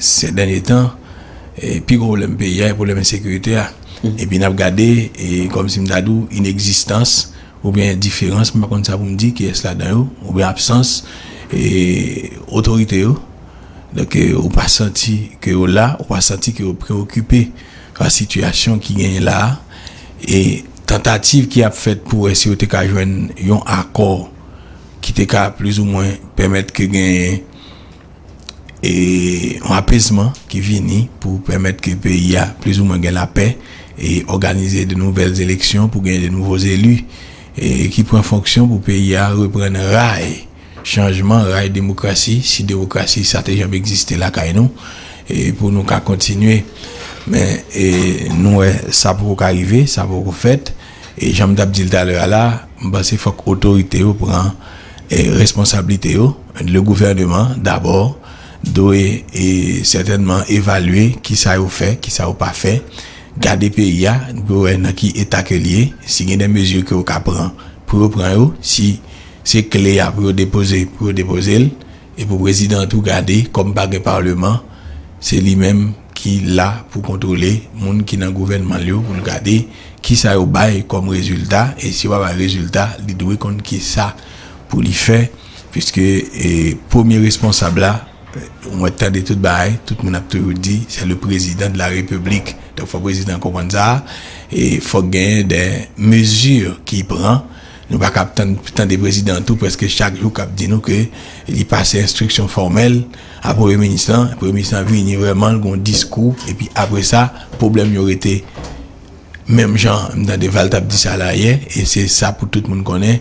Se denye tan, pi gwo problem pe ya, problem ensekurite ya. Ah. Mm-hmm. E pi nap gade, eh, e kom si mdadou, ineksistans, ou bien diferans, mwen kon sa pou mdi ki es la dan yo, ou bien absans, e otorite yo. deke ou pa santi ke yo la, ou pa santi ke yo preokipe la situasyon ki gen la. E eh. tentative ki ap fet pou esi yo te ka jwen yon akor ki te ka plus ou mwen pemet ke gen e an apesman ki vini pou pemet ke pe ya plus ou gen la pe e organize de nouvel eleksyon pou gen de nouvos elu e ki pren fonksyon pou pe ya repren ray chanjman, ray demokrasi si demokrasi sa te jam eksiste la kay nou e pou nou ka kontinue men nou e sa pou kou ka rive, sa pou kou fet e jam dap dil taler ala mba se fok otorite yo pran e responsabilite yo le gouvernement d'abord doit e certainement évaluer qui ça a fait, qui ça a pas fait, garder pays à qui e état que lié, si y a des mesures que vous prendre pour prendre si c'est clé à pour déposer, pour déposer et e pour le président tout garder comme par le parlement, c'est lui-même qui là pour contrôler monde qui dans le gouvernement pour le garder qui ça au bail comme résultat et si pas résultat, il doit compte qui ça pour lui faire puisque le premier responsable là mwen tande tout bay, tout moun ap tou di, se le prezident de la republik, de fwa prezident Kopanza, e fwa gen de mezur ki pran, nou pa kap tande prezident tou, preske chak jou kap di nou ke li pase instruksyon formel, apre menistan, apre vi ni vreman goun diskou, e pi apre sa, problem yor ete, mem jan, mdan de val tap di sa la ye, e se sa pou tout moun konen,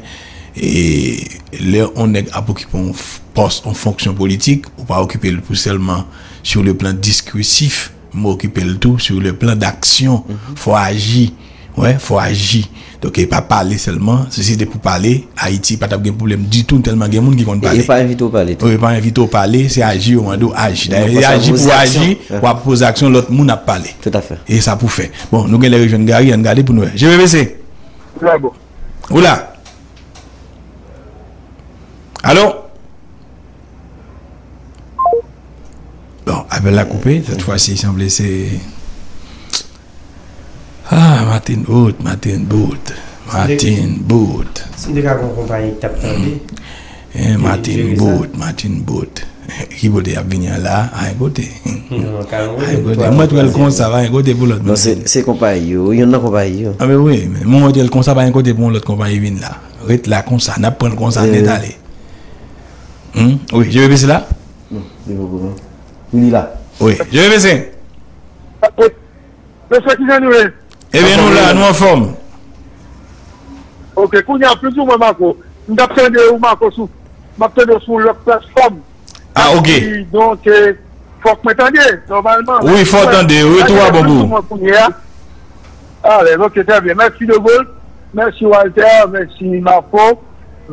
e... le on neg ap okipon post en fonksyon politik ou pa okipel pou selman sur le plan diskwisif mou okipel tout sur le plan d'aksyon fwa agi fwa agi Donc, il pas parler seulement. Ceci c'est pour parler. Haïti, pas de problème du tout, tellement il y a des gens qui comptent parler. Il n'est pas invité au parler. Il n'est pas invité au parler, c'est agir au moins agir. Il agit pour agir, pour poser action, l'autre monde a parlé. Tout à fait. Et ça pour faire. Bon, nous avons les régions de Gary, on regarde pour nous. Bon. Oula. Allô? Bon, appel la coupé. Cette fois-ci, il semblait c'est. Ah, Martin Boot, Martin Boot, Martin Boot. Si de ka kon kompanyi ki tap tande. Eh, Martin Boot, Martin Boot. Ki bote ap vinyan la, a yon kote. A yon kote. Mwen tou el konsa va yon kote pou lot. Non, se kompanyi yo, yon nan kompanyi yo. A be we, mwen tou el konsa va yon kote pou lot kompanyi vin la. Ret la konsa, nap pren konsa net ale. Mmh. Oui, je vais baisser là. Non, il est là. Oui, je vais baisser. Monsieur qui nous Eh bien, nous là, nous en forme. Ok, Kounia, plus ou moins, Marco. Nous attendons Marco sur l'autre plateforme. Ah, ok. Et donc, il euh, faut que m'entendez, normalement. Oui, il faut attendre. Oui, toi, Bobo. Allez, ok, très bien. Merci de vous. Merci Walter, merci Marco.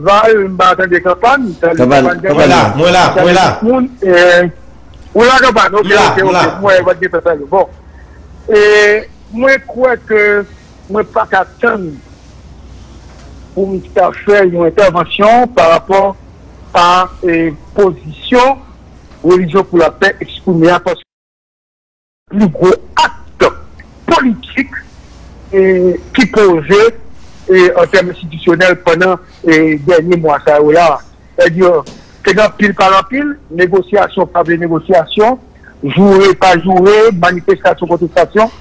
va yon batan de kapan. Kapan, kapan la, mwen la, mwen la. Eh, mwen la kapan, ok, ok, ok, mwen vati pe fèl. Bon, e, mwen kwe ke mwen pa katan pou mwen ta fè yon intervensyon par rapport a eh, posisyon religion pou la paix ekspoumè a pas plus gro akte politik ki pose posait term institisyonel penan denye mwa sa ou la. E diyo, tegan pil par apil, negosyasyon pa ble negosyasyon, joure pa joure, manifestasyon kontestasyon,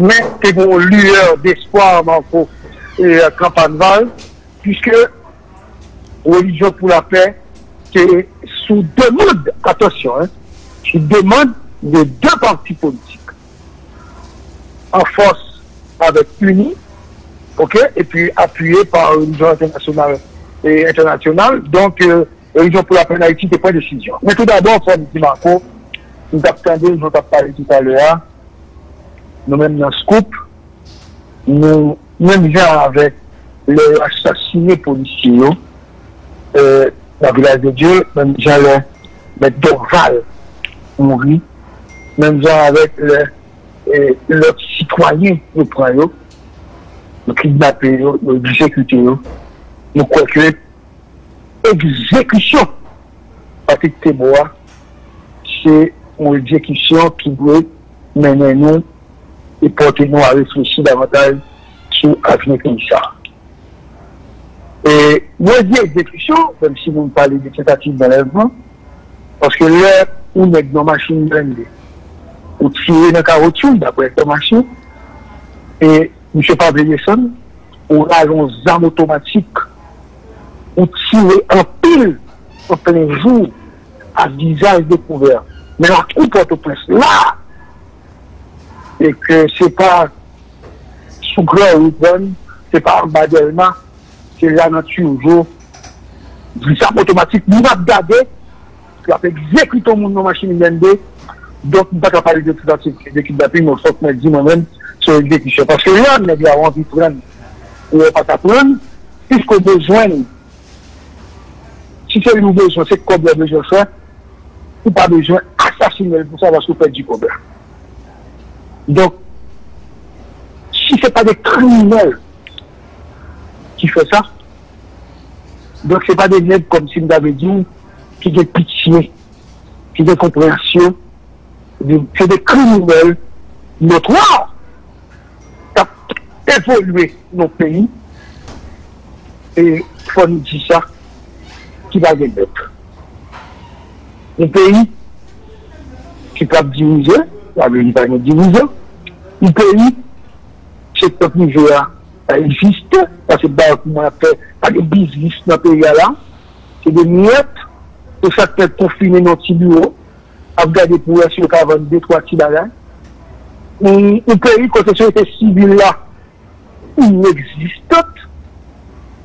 men te bon lueur d'espoir man pou kampanval, puisque religion pou la paix te sou demande, attention, sou demande de deux partis politiques, en force avec uni, ok, et puis appuyé par religion internationale et internationale, donc religion pou la paix n'a été pas de décision. Mais tout d'abord, Femme Dimarco, nous attendons, je t'ai parlé tout à l'heure, nou men nan skoup, nou men jan avèk le asasine polisye yo, la vilaj de Diyo, men jan le met Dorval mouri, men jan avèk le sitwayen nou pran yo, nou kidnapè yo, nou ekzekute yo, nou kwekwe ekzekisyon patik teboa, se ou ekzekisyon ki dwe menen nou e pote nou a reflechi davantaj sou avne kon sa. E nou di ekzekisyon, kem si moun pale de tentative d'enlèvement, paske lè ou nek nan machin brende, ou tire nan karotoun dapre nan machin, e M. Fabriyeson, ou la yon zam otomatik, ou tire an pil an plen jou a vizaj dekouver. Men la kou pote pres la, e ke se pa sou gran ou bon, se pa an badelman, se la nan toujou, zam otomatik moun ap gade, ki ap ekzekwiton moun nan machin mende, donk mou baka pale de tout an se dekidapin, moun sot men di moun men, sur l'exécution. Parce que là, on a envie de prendre, ou pas prendre, puisqu'on besoin, si c'est une besoin, c'est quoi le besoin faire, ou pas besoin assassiner pour savoir ce qu'on fait du problème. Donc, si ce n'est pas des criminels qui font ça, donc ce n'est pas des nègres comme si nous avions dit, qui ont pitié, qui ont compréhension, c'est des criminels notoires evolwe nou peyi e fon di sa ki va gen bet nou peyi ki kap dirize nou peyi se pep nou jwa a existe se ba ou mwen apè a de bizis nan peyi a la se de miyep se sa te konfine nan ti bureau. Ap gade pou wè si yo ka vande 2-3 ti bagay ou peyi kote se yo te sivil la inexistante,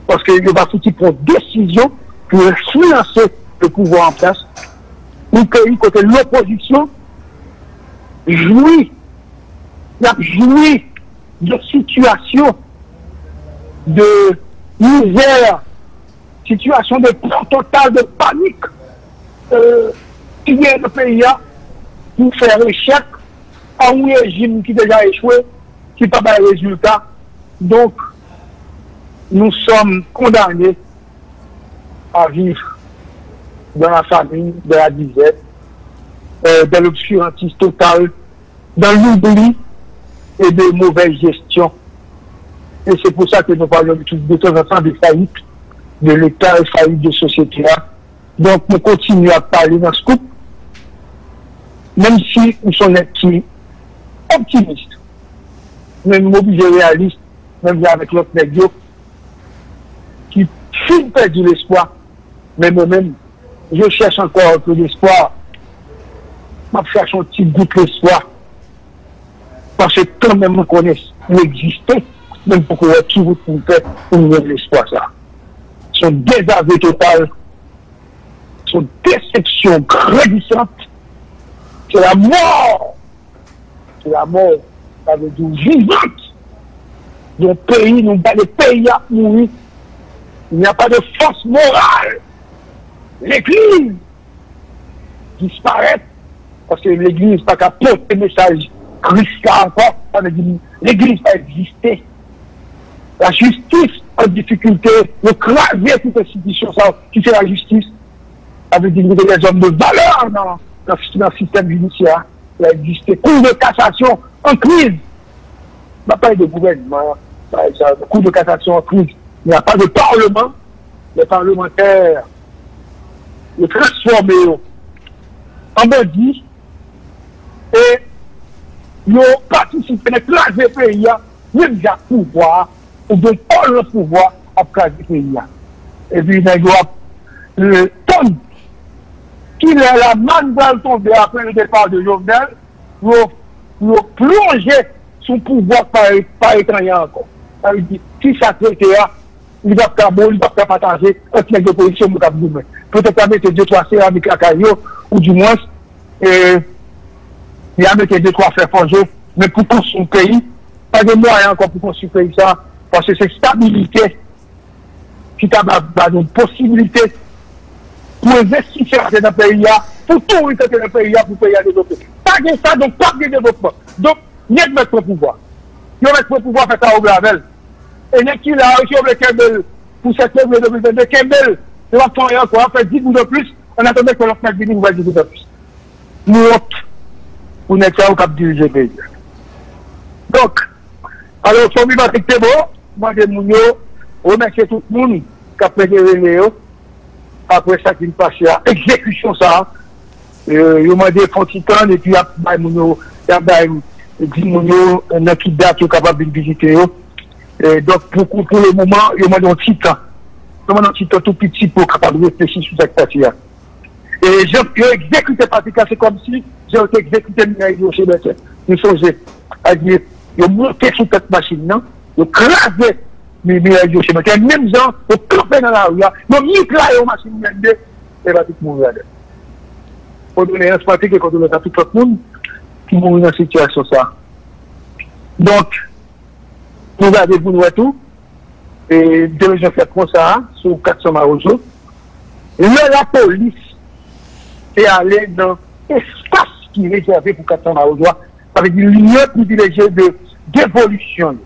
parce qu'il va tout prendre décision pour financer le pouvoir en place. Un pays côté l'opposition jouit il a joué de situation de misère, situation de total de panique euh, qui vient le pays pour faire échec à un régime qui déjà échoué, qui n'a pas de résultat. Donc, nous sommes condamnés à vivre dans la famille, de la disette, euh, dans l'obscurantisme total, dans l'oubli et de mauvaise gestion. Et c'est pour ça que nous parlons de temps en temps de faillite de l'État et faillite de société. Donc, nous continuons à parler dans ce coup, même si nous sommes optimistes, même mobilisés réalistes, même avec l'autre médio, qui finit perdu l'espoir, mais moi-même, je cherche encore un peu d'espoir. Je cherche un petit goût d'espoir parce que quand même on connaît l'existait, même pour qu'on ait toujours pour faire pour nous l'espoir ça. Son désaveu total, son déception grandissante, c'est la mort. C'est la mort, ça veut dire vivante. D'un pays, pas de pays. Il n'y a pas de force morale. L'Église disparaît parce que l'Église n'a pas porter le message Christ encore, l'Église va exister. La justice en difficulté, le craser toute institution, ça, qui fait la justice, dire des hommes de valeur dans, dans, le système judiciaire. Il a existé. Cour de cassation en crise. On n'a pas de gouvernement, la Cour de cassation en crise, il n'y a pas de parlement. Les parlementaires, le transformés en bandits et ils ont participé à écraser le pays, même à pouvoir, ou de pas le pouvoir à écraser le pays. Et puis, ils ont le tonne qui est la mandale tombée après le départ de Jovenel, ils ont plongé son pouvoir par, par étranger encore. a yi di, ki sa krete ya, li wap ka bon, li wap ka pataje, ot nek de pozisyon mou kap goumen. Pote ka mette 2-3 seramik lakay yo, ou di mwens, e, ya mette 2-3 fefonzo, men pou kons sou peyi, pa gen mwa yon kon pou kons sou peyi sa, panse se stabilite, ki ta ba don posibilite, pou investi chate nan peyi ya, pou tou wite nan peyi ya, pou peyi ya devote. Pa gen sa, don pa gen devotman. Don, nye mwen pou pouvoa. Yo mwen pou pouvoa fè ta ou blavel, ene ki la ki oble Kembel pou septembre 2022 Kembel, se wap ton yon kwa fè 10 gout de plus, an atome kon lòk mèk bini mwen 10 gout de plus nou wop pou nek sa ou kap dirije pe donc alò son mi batik te bo mwen de moun yo, remerse tout moun kap mèk rele yo apre sa ki n'pache a ekzekwisyon sa yo mwen de fontitan epi ap bay moun yo ap bay di moun yo nan ki dat yo kapab bin vizite yo Dok pou le mouman, yo man yon titan. Yo man yon titan tou piti pou kapab reflechi sou zak pati ya. E yo ekzekute patika, se kom si yo ekzekute mi a yon chebete. Yo souje, a diye, yo mouke sou tet masin nan, yo krasde mi a yon chebete. En menm zan, yo kope nan la ou ya, yo mik la yon masin mi an de, e patik mou vade. Kondoune yon patik, e kondoune ta tout pot moun, ki mou yon sityasyon sa. Donk, Nou gade pou nou etou, e delejon fèt kon sa, sou 400 marozo, lè la polis te ale nan eskas ki rezerve pou 400 marozo, avè di lè privileje de devolisyon.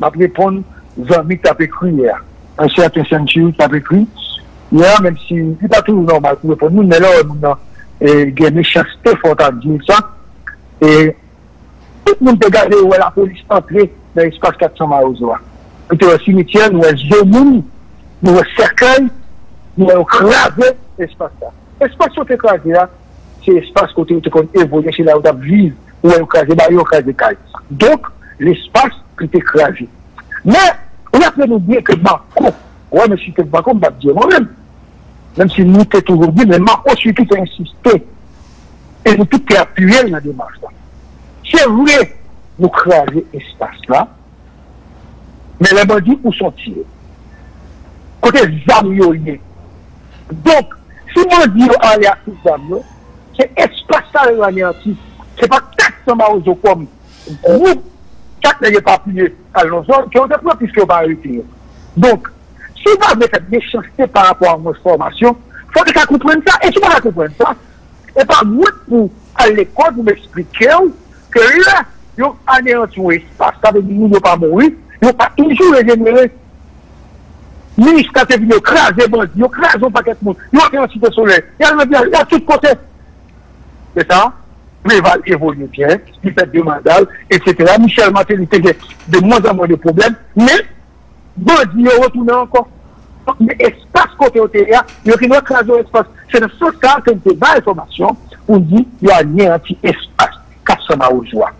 Map repon, zanmi tapè kri yè. An sè atè sènti, tapè kri. Yè, mèm si, yè patou nou normal pou repon nou, mè lè ou nou nan genè chanstè fòntan di mè sa, e tout moun te gade ou la polis antre, nan espas 400 ma ouzwa. E te wè simityen, nou wè zomoun, nou wè serkay, nou wè okrave espas ta. Espas sou te okrave ya, se espas kote ou te kon evolye, se la ou tap vive, ou wè okrave, ba yon okrave kaj. Donk, l'espace qui était écrasé. Mais, on a fait nous dire que Marco, ouais, mais si que Marco, on va dire moi-même, même si nous t'es toujours dit, mais Marco, surtout, a insisté, et nous tout est appuyé dans la démarche nou krasi espas la, men le bandi ou son tire. Kote zam yo ye. Donk, si bandi yo ale a tout zam yo, se espas la yo ane an ti, se pa tak sema ou zo kom, ou tak na ye pa piye al non zon, ki an te pwa piske yo ba re piye. Donk, si va mette méchanceté par rapport à nos formations, faut que ça comprenne ça. Et si on ne comprenne pas, et pas moi pour à l'école pour m'expliquer que là, yo aneyanti ou espas, sa ve di nou yo pa mouri, yo pa toujou regenere. Ni skate vi yo krasè bandi, yo krasè ou paket moun, yo aneyanti de sole, yal me byan, yal tout kote. Se sa, Préval évolue bien, il fait deux mandats, etc. Michel Maté, il était de moins en moins de problèmes, mais bandit est retourné encore. Mais espace côté OTRA, il y a une écrasée espace. C'est dans ce cas que nous avons information pour dire qu'il y a un anti-espace. 400 maoujouas.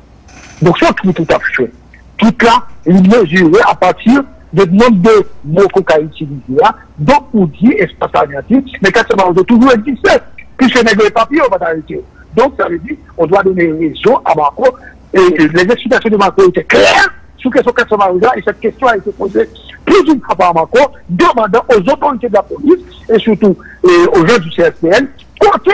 Donc, c'est tout tout à fait. Tout là, il mesuré à partir du nombre de mots qu'on a utilisés là. Donc, on dit espace anéanti, mais 400 au joie toujours existé. Puisque les papiers, on va arrêter. Donc, ça veut dire qu'on doit donner raison à Macron. Et les explications de Macron étaient claires sur question 400 Marouja. Et cette question a été posée plus d'une fois par Macron, demandant aux autorités de la police et surtout aux gens du CSPN, comptez,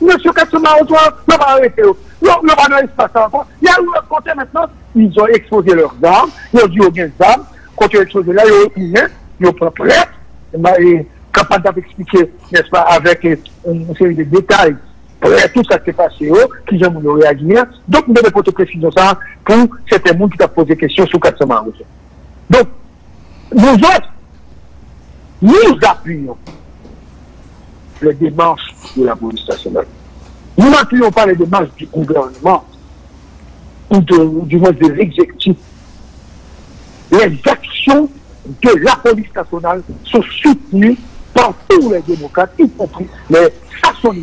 Monsieur Katsuma, on va arrêter. Non, on va dans l'espace encore. Il y a eu un côté maintenant, ils ont exposé leurs armes, ils ont dit aux gains d'armes, quand ils ont exposé là, ils ont pris, ils ont pris prête. Et capable d'expliquer, n'est-ce pas, avec euh, une série de détails, tout ça qui s'est passé, oh, qui j'aime nous réagir. Donc, nous devons porter précision ça pour certains monde qui t'a posé question sur Katsuma. Donc, nous autres, nous appuyons les démarches de la police nationale. Nous n'appuyons pas les démarches du gouvernement ou, du moins de l'exécutif. Les actions de la police nationale sont soutenues par tous les démocrates, y compris les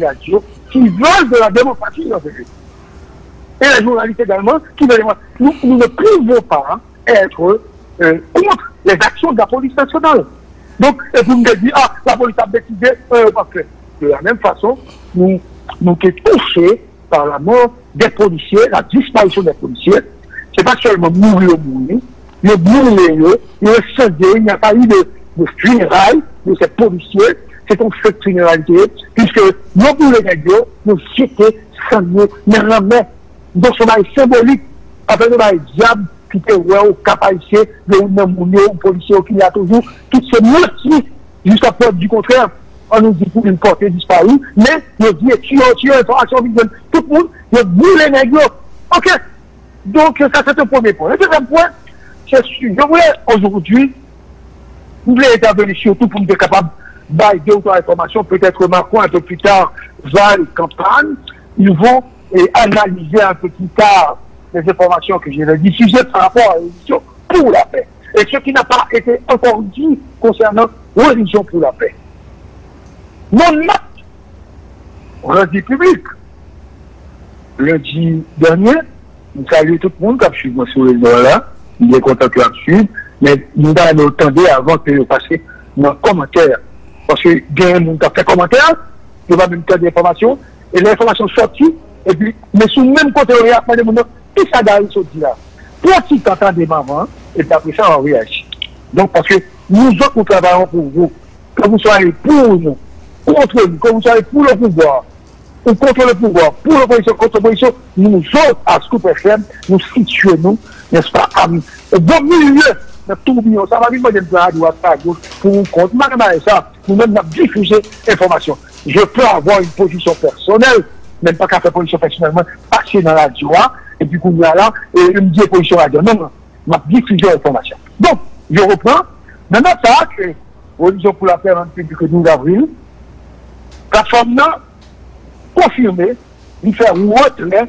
radio qui veulent de la démocratie dans ce pays. Et la journaliste également, qui veulent, nous, nous ne pouvons pas être euh, contre les actions de la police nationale. Donc, et vous me dites, ah, la police a décidé, euh, parce que de la même façon, nous, nous sommes touchés par la mort des policiers, la disparition des policiers. C'est pas seulement mourir ou mourir, le brûler, le il n'y a pas eu de, de funérailles de ces policiers c'est une fait généralité, puisque nous, pour les négros, nous jeter sans nous, mais remet, donc c'est symbolique, après nous, le diable, qui était ouais, au capacité de nous, un policier qui a toujours, tout se motifs, jusqu'à preuve du contraire. On nous dit pour une portée disparue, mais nous dit, tu as, tu as information, tout le monde, nous dit les négros. Ok. Donc, ça, c'est un premier point. Le deuxième point, c'est je voulais aujourd'hui, vous voulez intervenir surtout pour être capable bah, deux ou trois informations, peut-être Macron un peu plus tard va campagne, ils vont et analysé un peu plus tard les informations que j'ai diffusées par rapport à l'émission pour la paix. Et ce qui n'a pas été encore dit concernant religion pour la paix. Mon note rendu public lundi dernier, nous saluons tout le monde qui a suivi sur les là. Il est content que suivi, mais nous avons attendu avant que nous passions dans les commentaires. Parce que a gens qui ont fait commentaire, il va même des informations, et l'information sortie, et puis, mais sous le même côté, on a pas de tout ça d'ailleurs sorti là. Petit temps des mamans, et puis après ça, on réagit. Donc, parce que nous autres, nous travaillons pour vous, que vous soyez pour nous, contre nous, que vous soyez pour le pouvoir, ou contre le pouvoir, pour l'opposition, contre l'opposition, nous autres, à Scoop FM, nous situons, nous, n'est-ce pas, au bon milieu de tourbillon. Ça va moi, de la droite, à gauche, pour nous compte. Malgré ça, nous-mêmes, nous diffusé l'information. Je peux avoir une position personnelle, même pas qu'à faire position personnellement, passer dans la joie, et puis, qu'on là, et me dire position radio. Non, non, m'a diffusé l'information. Donc, je reprends. Maintenant, ça, que, religion pour la paix, depuis le 12 avril, plateforme là, confirmé, il fait retrait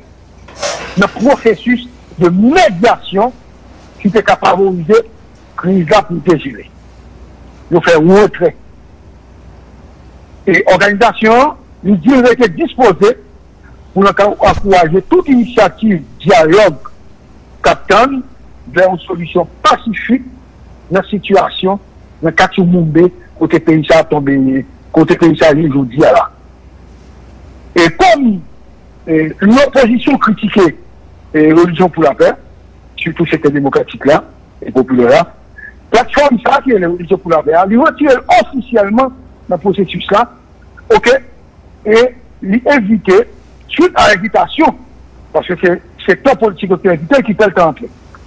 le processus de médiation qui était capable de là pour dégérer. Il fait retrait. Et l'organisation, il dit qu'il était disposé pour encourager toute initiative, dialogue, captain, vers une solution pacifique dans la situation dans le Mumbai, côté pays a tombé, côté pays a aujourd'hui là. Et comme l'opposition critiquait et religion pour la paix, surtout cette démocratique-là, et populaire-là, plateforme ça qui est la religion pour la paix, lui retire officiellement dans le processus-là, ok, et lui inviter, suite à l'invitation, parce que c'est c'est un politique qui invité qui fait le temps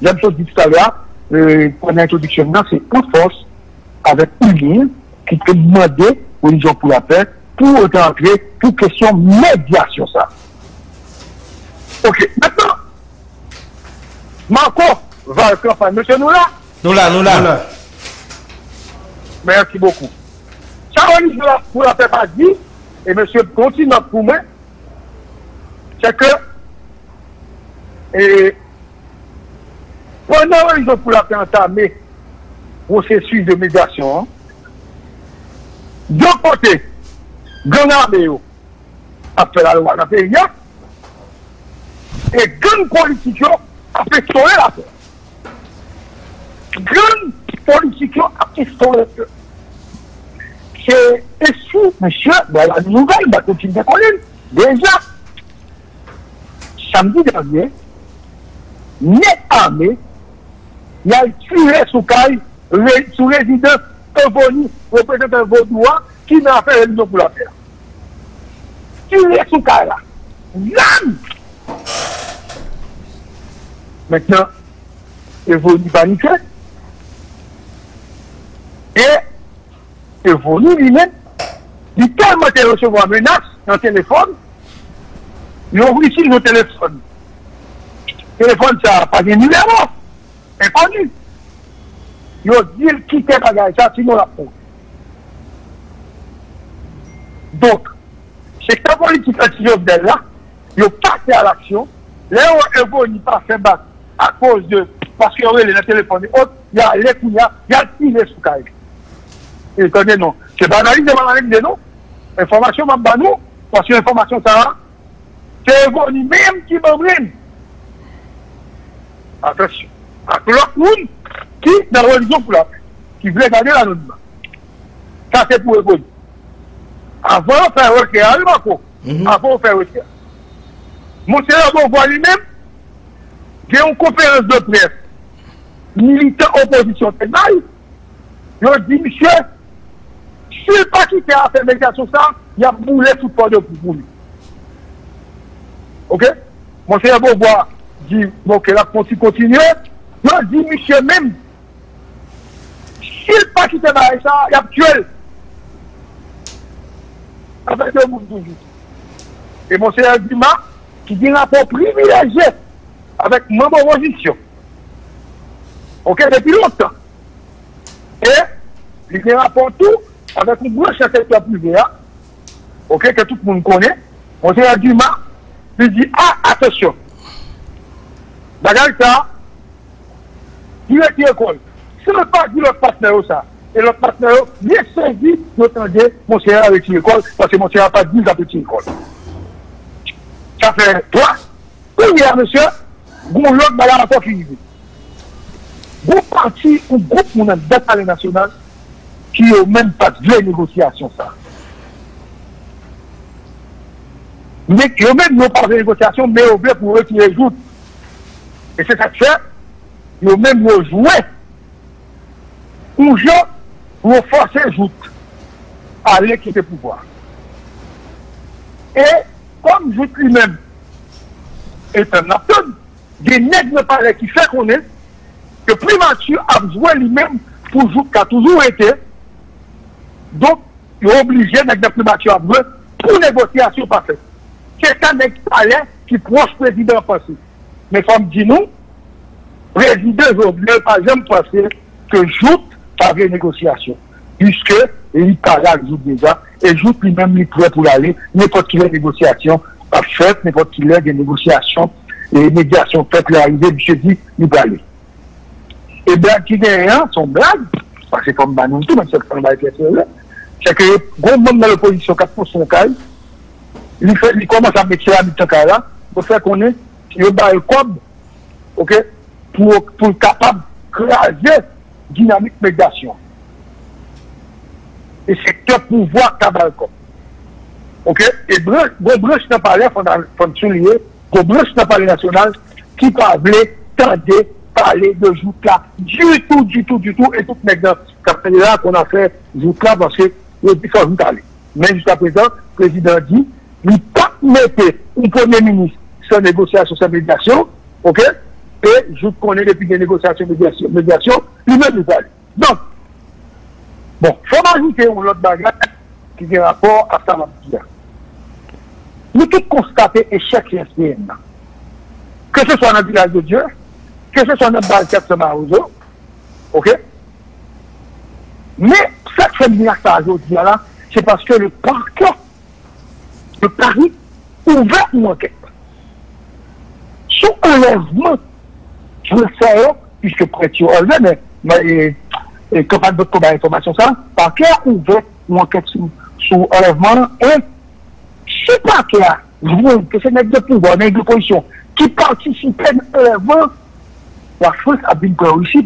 J'aime ça dit tout à l'heure, euh, pour l'introduction, c'est en force, avec une ligne, qui peut demander religion pour la paix, pour entrer pour question médiation ça. Ok, maintenant, Marco va campagne. Monsieur nous là Nous là, nous là. Merci beaucoup. Ça, pour la paix pas dit, et monsieur continue pour moi, c'est que, E, pwennan wè yon pou la pe entame prosesus de medyasyon, diyon kote, genan be yo, apè la lwa nan pe yon, e gen politikyon apè soye la pe. Gen politikyon apè soye la pe. Se esou, mèche, la nouvel, ba kontin de konen, deja, samdi dernier, net armé, yal tire sou kay, re, sou rezidans evoni, reprezentan vodouwa, ki nan fè religyon pou la fè. Tire sou kay la. Zan! Mèknen, evoni panike, e, evoni li men, li telman te resevo a menas, nan telefon, yon risil yon telefon, Telefon sa, pa gen numero. E koni. Yo dil kite bagay sa, sinon la pou. Donk, sekta politik ati yo vden la, yo pase al aksyon, le yo evo ni pase bak a kouz de, paske yo rele na telefon de ot, ya le kounya, ya ti le sou kare. E, e kone non. Se banalize bananek de nou, informasyon man banou, paske informasyon sa, se evo ni menm ki ban menm, atensyon, ak lòk moun ki nan religyon pou la pe, ki vle gade l'anonimat. Sa se pou evo di. Avan fè wèkè a, yon bako, avan fè wèkè a. Monsenè Abon vwa li mèm, gen yon konferans de pref, militant oposisyon tenay, yon di, michè, se pa ki te a fè meditasyon sa, yon moulè tout pa de pou pou li. Ok? Monsenè Abon vwa, di bon, mokè la konti kontinye, nan di misye mèm, sil pa ki te baye sa, yap tjel. Afek yo moun toujou. E monsenye Dima, ki di rapor privileje, avek mèm opozisyon. Ok, depi lontan. E, li di rapor tou, avek mou mwen chakè te privileje, ok, ke tout moun konè, monsenye Dima, li di, a, atensyon, Bagay sa, direk ekol, Se le pa di lot patne yo sa, e lot patne yo, liye se di, yo tende, monser a vek ekol, pase monser a pa di l'apet ti ekol. Sa fe, toa, ou yè, monsye, goun lot bagay anto ki yi. Goun parti, ou goup mounan datale nasyonal, ki yo men pat vle negosyasyon sa. Yo men nou pat vle negosyasyon, men yo vle pou re ki rejoute E se sa tse, yo men yo jwe, ou jan, yo fose jout, ale ki te pouvoar. E, kom jout li men, etan naton, genek ne pare ki se konen, ke primatur ap jwe li men, pou jout ka toujou ete, donk, yo oblige nek de primatur ap jwe, pou negosyasyon pa se. Se ta nek pare ki proche prezident pasif. men fòm di nou, prezidè Jovenel pa jèm pwase ke jout pa vè negosyasyon. Piske, li parak jout deja, e jout li mèm li pwè pou l'alè, nèpot ki lè negosyasyon pa fèt, nèpot ki lè de negosyasyon, e medyasyon fèt lè arrivé, mi chè di, li balè. E blan ki dè yon, son blan, pa se fòm ban nou tout, men se fòm ban fè fè lè, se ke goun moun nan l'oposisyon 4% kaj, li fè, li koman sa mèkè la mitan kaj la, pou fè konè, yo ba e kob, ok, pou kapab kreaze dinamik medyasyon. E se ke pou vwa tabal kob. Ok, e blan se nan pale, fon sou liye, blan se nan pale nasyonal, ki pa vle tande pale de Joutla, du tout, du tout, du tout, et tout mèk nan kapèlè la kon a fè Joutla, parce yon di fò Joutla lè. Men jusqu'à présent, président dit, li pa mette ou premier ministre sa négociasyon, sa médiasyon, ok, et Jout konè depi de négociasyon, médiasyon, li mè Joutla lè. Don, bon, fò m'ajoute ou l'autre bagage ki gen rapport a sa mèdiasyon. Nou tout konstate échec l'SPN nan. Ke se so nan village de Dieu, se son nan bal ket seman ouzo, ok? Mi ak sa ajo diya la, se paske le parke, le pari, ouve ou anket. Sou enlevman, jwè sa yo, piske preti ou enleve, e kopan bot koba informasyon sa, parke ouve ou anket sou enlevman, e se parke a, jwè, ke se de pouvo, de posisyon, ki enlevman, la fos ap bin kwen ou isi.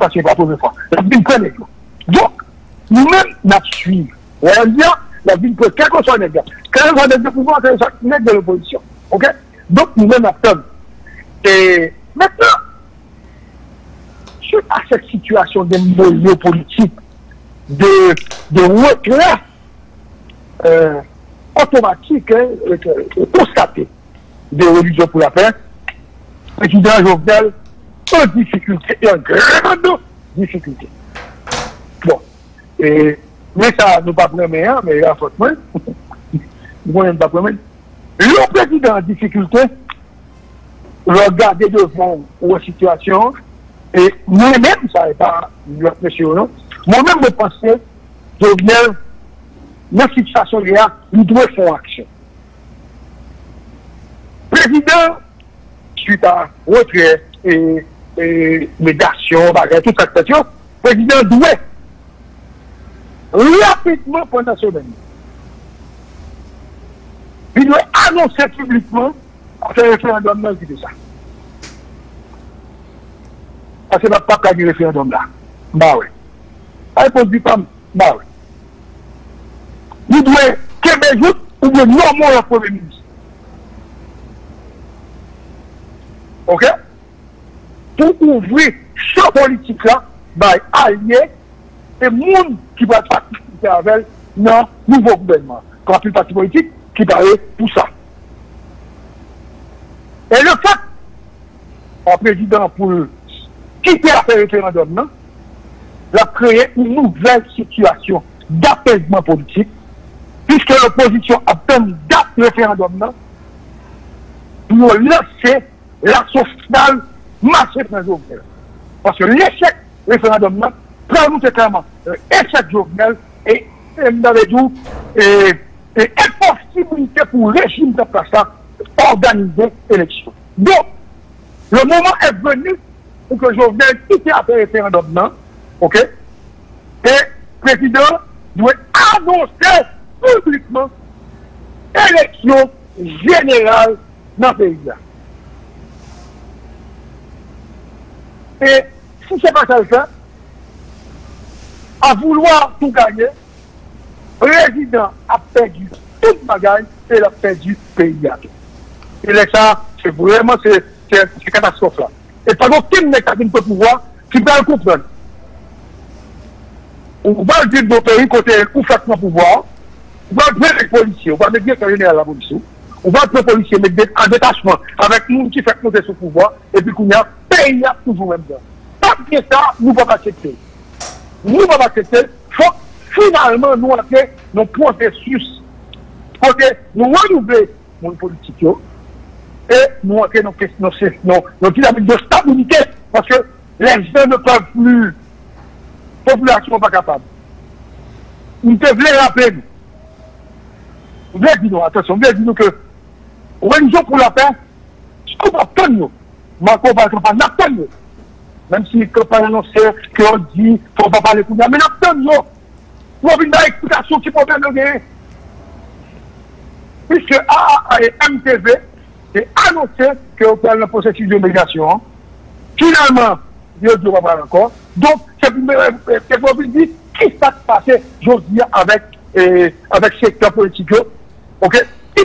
La bin yo. Donk, nou men suiv. La bin kwen, kè kon so an e gyan. Kè an son de de l'oposisyon. Ok? Donk, nou men ap ton. Et, maintenant, sou a sek situasyon de moulio politik, de, de wot la, otomatik, postate, de religion pou la pen, president Jovenel, an difikultè, an grande difikultè. Bon, e, mè sa nou pa premè an, mè a fote mè, nou mè an pa premè, lò prezidè an difikultè, lò gade devon ou an situasyon, e mè mèm, sa e pa lò presyon, mè mèm mè pasè, jò vnè, mè situasyon lè a, nou dwe fon aksyon. Prezidè, suite a wotre, e, e medasyon, bagay, tout sa ktasyon, prezident Douè, rapidman pwendasyon deni. Pi Douè anonsè publikman a Se referendum nan ki de sa. A Ase pa pa kage referendum la. Ba we. A repos di pam, ba we. Ni dwe kebe jout, ou dwe nou moun la premier ministre. Ok? Pou ouvri chan politik la, bay alye, e moun ki bat pati avel nan nouvo gouvenman. Kwa pil pati politik, ki pare pou sa. E le fat an prezident pou ki pe a fe referendum nan la kreye un nouvel situasyon d'apesman politik piske l'oposisyon ap ten dat referendum nan pou lese la Masèk nan Jovenel. Paske l'échec referendum nan, pranoute kèman, l'échec Jovenel, et m'avè dou, et impossibilité pou rejim de plasa, organiser l'élection. Donc, le moment est venu pour que Jovenel quitte faire référendum, non? OK? Et le président doit annoncer publiquement élection générale dans le pays. Et si c'est pas ça à vouloir tout gagner, le président a perdu toute bagaille et il a perdu le pays. et là, ça, c'est vraiment, c'est, c'est, catastrophe là. Et pas aucun mec qui peut pouvoir, qui peut le comprendre. On va le dire dans le pays, côté, on fait le pouvoir, on va mettre les policiers, on va mettre directeur général à la police, on va mettre les policiers, mettre en détachement avec nous qui fait monter ce pouvoir, et puis qu'on y a pays toujours même dedans. Pas bien ça, nous ne pouvons pas accepter. Nous ne pouvons pas accepter, faut finalement nous entrer dans le processus. Côté, nous renouveler mon politique, et nous entrer dans nos dynamiques de stabilité parce que les gens ne peuvent plus. La population n'est pas capable. Nous devons rappeler nous. Nous devons dire nous, attention, nous devons dire que religion pour la paix, ce qu'on va prendre, Marco va attendre. Même si le pas annoncé qu'on dit qu'il ne faut pas parler pour nous, mais attendre. Nous avons une explication qui peut nous gagner. Puisque AAA et MTV, est annoncé qu'on prend le processus de migration. Finalement, il ne doit pas encore. Donc, c'est pour me vous dire qui s'est passé aujourd'hui avec, euh, avec ce secteur politique. Ok? Se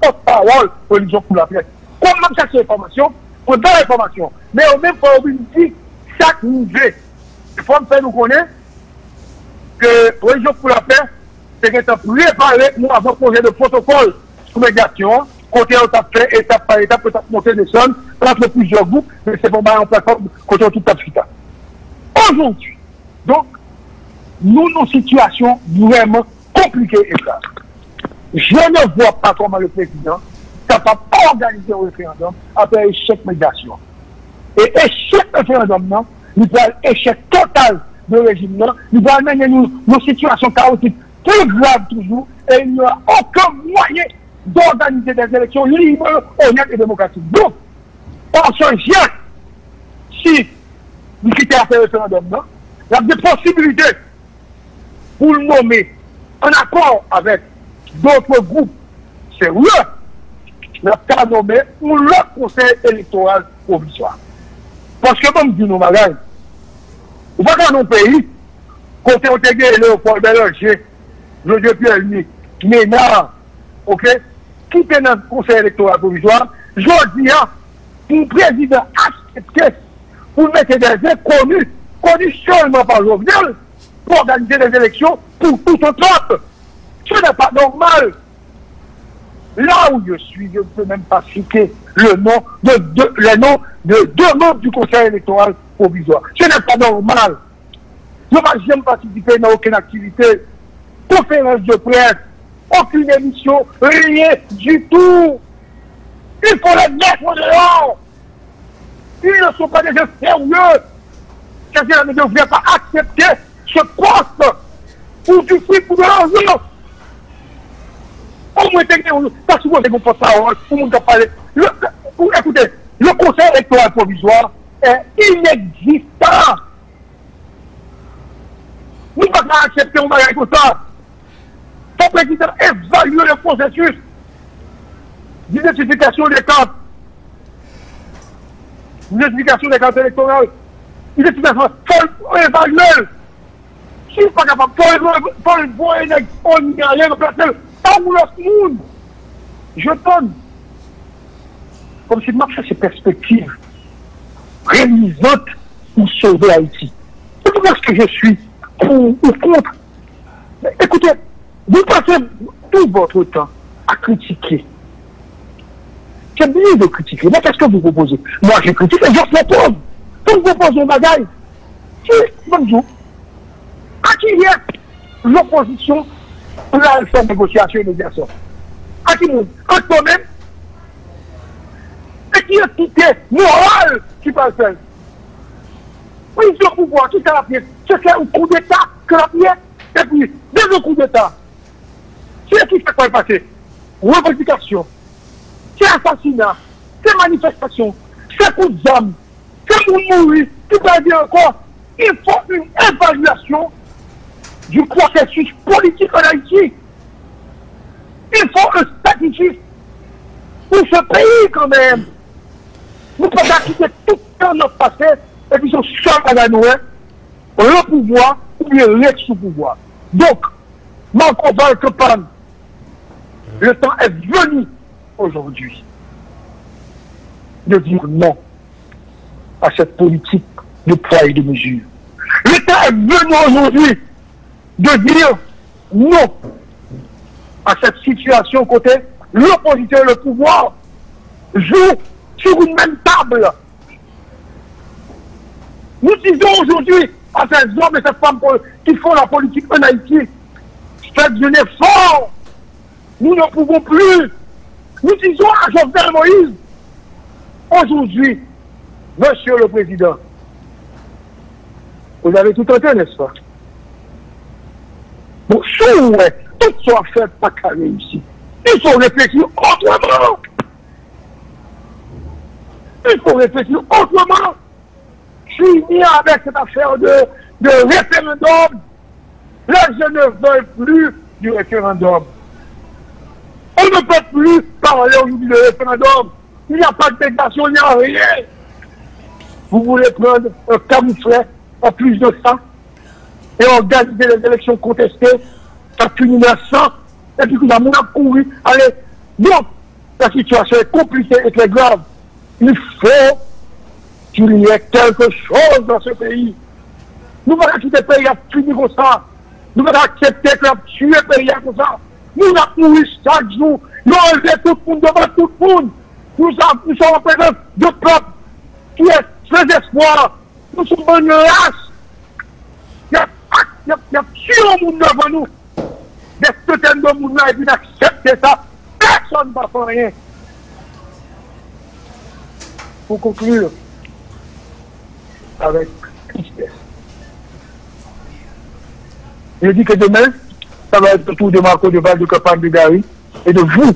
porte-parole religion pour la paix. Comment chercher l'information? Pour donner l'information. Mais au même temps, vous dire chaque niveau. Il faut me faire nous connaître que religion pour la paix, c'est qu'elle a préparé nous avons projet de protocole sous médiation, côté on t'a fait étape par étape, on t'a monté des sommes, entre plusieurs groupes, mais c'est pour en plateforme, côté tout fait. Aujourd'hui, donc, nous, nos situations vraiment compliquées et graves. Je ne vois pas comment le président capable d'organiser un référendum après échec médiation. Et échec référendum, non, nous avons échec total de régime, non, nous allons amener nous, nos situations chaotiques plus grave toujours, et il n'y a aucun moyen d'organiser des élections libres, honnêtes et démocratiques. Donc, on se vient, si vous quittez à ce référendum, non? il y a des possibilités pour le nommer en accord avec d'autres groupes sérieux, n'a pas nommé pour le conseil électoral provisoire. Parce que comme dit nos madame, ou pas dans nos pays, côté où t'es Léopold Bélanger, José Pierre-Louis, Ménard, ok, qui était dans le conseil électoral provisoire, je hein, pour président accepter, pour mettre des inconnus, connus seulement par Jovenel, pour organiser des élections pour tout autre. Ce n'est pas normal. Là où je suis, je ne peux même pas citer le nom de, deux- le nom de deux membres du conseil électoral provisoire. Ce n'est pas normal. Je ne vais jamais participer dans aucune activité, conférence de presse, aucune émission, rien du tout. Il faut les mettre dehors. Ils ne sont pas des gens sérieux. C'est-à-dire ne devrait pas accepter ce poste pour du fric, pour de l'argent. Au moins, pas souvent des porte-parole, pour nous parler. Le- le- Écoutez, le conseil électoral provisoire est inexistant. Nous ne pouvons pas accepter un bagage comme ça. Le président évalue le processus d'identification des cartes. L'identification des cartes électorales. L'identification, il faut évaluer. Si pas capable, faut voir, on n'y a rien de personne. Pas où le monde. Je donne. Comme si marche ces perspectives réalisantes pour sauver Haïti. Pour ce que je suis pour ou contre. Écoutez, vous passez tout votre temps à critiquer. C'est bien de critiquer. Mais qu'est-ce que vous proposez? Moi, je critique et je propose. Vous proposez un bagage. Si, bonjour. À qui vient l'opposition pour la faire négociation et médiation À qui monde À toi-même Et qui est quitté moral qui peut le faire Oui, le pouvoir, qui est la pièce C'est un coup d'État que la pièce. Et puis, dès le coup d'État, c'est qui fait quoi passer revendications, c'est assassinat, c'est manifestation, c'est coup jam, c'est pour mourir, tout va dire encore, il faut une évaluation du processus politique en Haïti. Il faut un sacrifice pour ce pays quand même. Nous pouvons quitter tout notre passé et puis se seul à noix, le pouvoir ou bien l'ex sous pouvoir. Donc, combat est campagne. Le temps est venu aujourd'hui de dire non à cette politique de poids et de mesure. Le temps est venu aujourd'hui de dire non à cette situation côté l'opposition et le pouvoir jouent sur une même table. Nous disons aujourd'hui à ces hommes et ces femmes qui font la politique en Haïti, faites un effort. Nous ne pouvons plus. Nous disons à Jovenel Moïse, aujourd'hui, Monsieur le Président, vous avez tout tenté, n'est-ce pas? Bon, souhait, tout soit fait pas carré ici. Il faut réfléchir autrement. Il faut réfléchir autrement. Finir avec cette affaire de, de référendum. Là, je ne veux plus du référendum. On ne peut plus parler aujourd'hui de référendum. Il n'y a pas de dégradation, il n'y a rien. Vous voulez prendre un camouflet en plus de ça et organiser les élections contestées, ça finit à 100, et puis nous avons couru. Allez, donc, la situation est compliquée et très grave. Il faut qu'il y ait quelque chose dans ce pays. Nous ne allons quitter le pays à finir comme ça. Nous allons accepter que la tuer le pays comme ça. Nous allons mourir chaque jour. Nous allons enlever tout le monde devant tout le monde. Nous, sommes en présence de peuple qui est très espoir. Nous sommes une race. Il y a, y a, y a tué monde devant nous. Des centaines de monde et puis ça. Personne ne va faire rien. Pour conclure avec tristesse. Je dis que demain, ça va être le tour de Marco de Val de campagne de Gary et de vous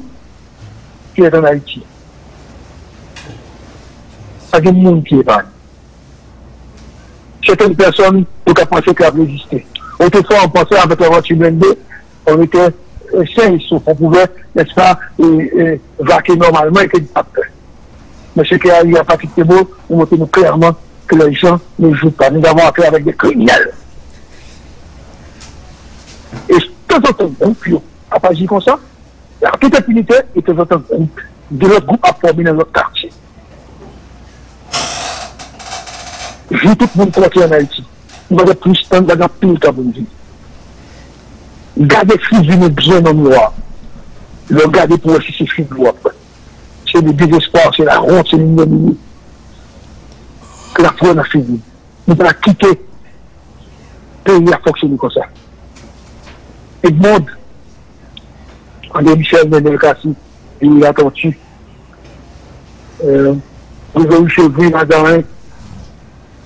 qui êtes en Haïti. Y a monde qui est pas. Certaines personnes ont pensé qu'elles existé. Autrefois, on pensait avec la voiture blindée, on était sains, sauf on pouvait, n'est-ce pas, vaquer normalement et que pas peur. Mais ce qui arrive à Patrick Thébault, on montre nous clairement que les gens ne jouent pas. Nous avons affaire avec des criminels. Autant groupe, à pas dire comme ça, la toute impunité tout autant groupe, de notre groupe à former dans notre quartier. Je tout le monde contre en Haïti. Nous avons plus de temps, nous avons plus de temps pour vivre. Gardez fusionner bien en miroir. Le garder pour aussi c'est fini C'est le désespoir, c'est la honte, c'est l'ignominie. Que la foi n'a fini. Nous allons quitter le pays à fonctionner comme ça. Edmond, André Michel Menel Kassi, il a attendu. Euh, Grégory Chevry, Mazarin,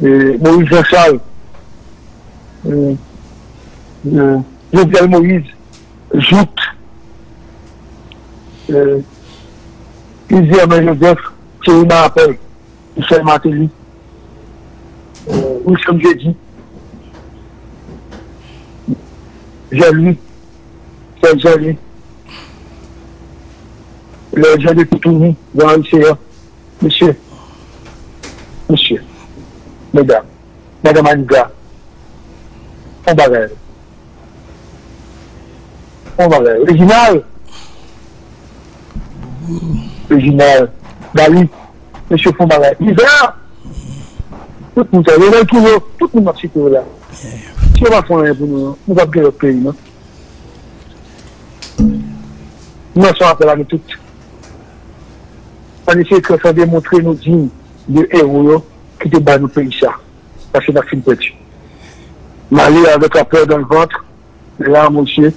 euh, Maurice Jean-Charles, euh, Jovial Moïse, Joute, euh, Isaiah Joseph, Thierry Marapel, Michel Martelly, euh, Wilson Jeudi, Jean-Louis, Se joli. Le joli poutou, jan se yo. Monsye. Monsye. Medam. Medam Aniga. On bagay. On bagay. Original. Original. Bari. Monsye fon bagay. Iza. Tout moun sa yo. Tout moun ap si kou la. Si yo pa fon yon pou nou. Moun ap gen yon peyi nou. Nous sommes appelés à nous toutes. On essaie de faire démontrer nos dignes de héros qui te battent nos pays ça. Parce que nous avons une petite. Mali avec la peur dans le ventre, là, monsieur,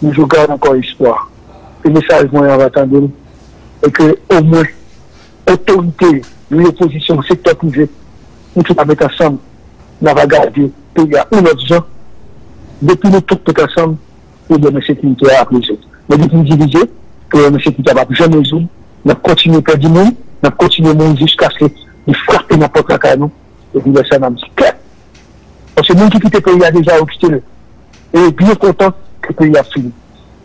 nous je garde encore espoir. Le message, moi, va attendre. Et que, au moins, autorité, l'opposition, secteur privé, nous tous mettre ensemble, nous allons garder pays à un autre gens, depuis nous tous mettre ensemble, problème de sécurité à résoudre. Mais depuis diviser, problème de sécurité va jamais résoudre. On continue à perdre monde, on continue à monter jusqu'à ce qu'il frappe n'importe quoi nous. Et puis, ça m'a dit, parce que nous qui quitte le pays a déjà occupé le. Et bien content que le pays a fini.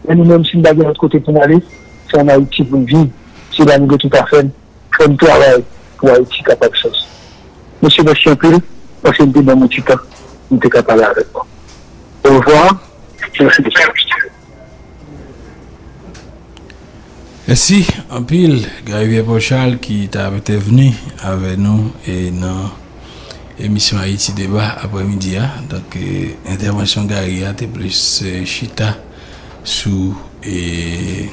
Et nous-mêmes, si nous avons notre côté pour aller, c'est en Haïti pour vivre. C'est là nous tout à fait. Un travail pour Haïti capable de chose. Monsieur le chien parce que nous dans mon petit temps, nous sommes capables de avec moi. Au revoir. Merci. Merci en pile, Gabriel Pochal qui t'a venu avec nous et dans l'émission Haïti Débat après-midi. Donc, euh, intervention Gary était plus euh, chita sous et,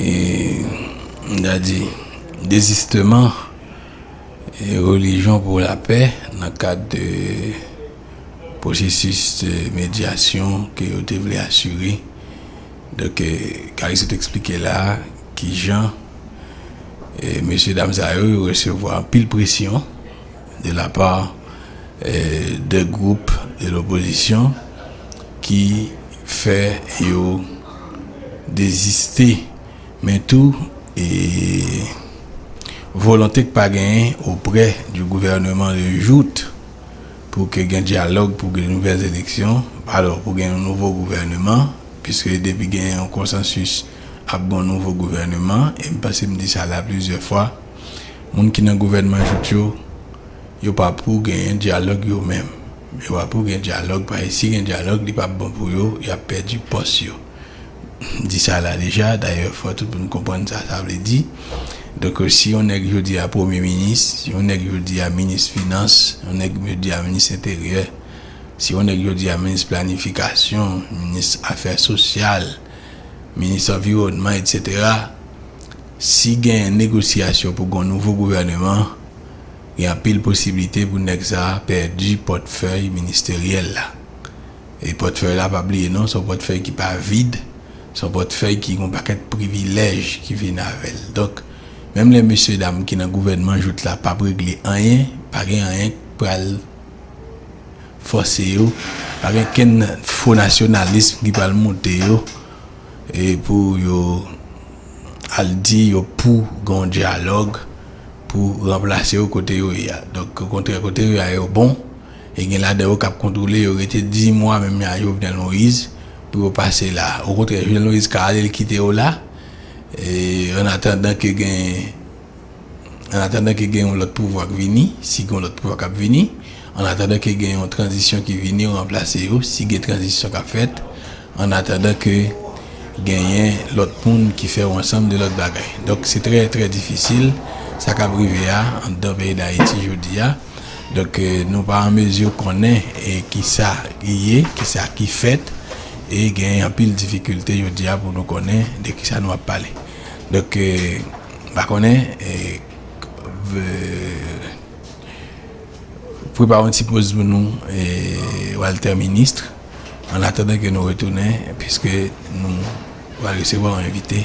et on a dit désistement et religion pour la paix dans le cadre de prosesis medyasyon ke yo te vle asyuri. Dok, karis euh, te eksplike la ki jan, mèche Damza yo resevo an pil presyon de la par euh, de group de l'oposisyon ki fè yo deziste men tou e volante k pa genyen opre du gouvernement de Jout pour que y ait un dialogue pour les nouvelles élections alors pour gagner un nouveau gouvernement puisque depuis qu'il y a un consensus à bon nouveau gouvernement et je me dit ça là plusieurs fois les gens qui dans le gouvernement joute yo pas pour gagner un dialogue eux même mais pas pour gagner un dialogue parce que si un dialogue n'est pas bon pour eux il a perdu poste dit ça là déjà d'ailleurs faut tout monde comprendre ça ça veut dire. Donc si on est dit à premier ministre si on est dit à ministre finance on est dit à ministre intérieur si on est dit à ministre planification ministre affaires sociales ministre environnement etc si il y a une négociation pour un nouveau gouvernement il y a pile possibilité pour ça perdu portefeuille ministériel là. Et portefeuille là pas oublier non son portefeuille qui pas vide son portefeuille qui a un paquet de privilèges qui viennent avec. Donc même les messieurs dames qui dans le gouvernement jouent là pas régler rien pas rien pour forcer eux pas aucun faux nationalisme qui va monter et pour yo al dire pour un dialogue pour remplacer au côté yo donc au contraire côté yo bon. Et il là de cap contrôler il était 10 mois même à Jovenel Moïse pou yo pase la. Ou kontre, Jovenel Moïse ka ale li kite yo la, e an atendan ke gen, an atendan ke gen yon lot pouvoak vini, si gen yon lot pouvoak ap vini, an atendan ke gen yon transisyon ki vini ou remplase yo, si gen transisyon ka fet, an atendan ke gen yon lot moun ki fe ou ansam de lot bagay. Dok se tre tre difisil, sa ka brive ya, an dan veye da iti jodi ya, dok nou pa an mezyo konen e ki sa ki ye, ki sa ki fet, et gagne un pile difficulté aujourd'hui pour nous connaître de qui ça nous a parlé. Donc bah connaît et préparer un petit pause nous et Walter ministre en attendant que nous retournions puisque nous allons recevoir un invité